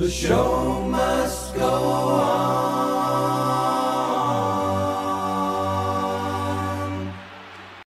The show must go on.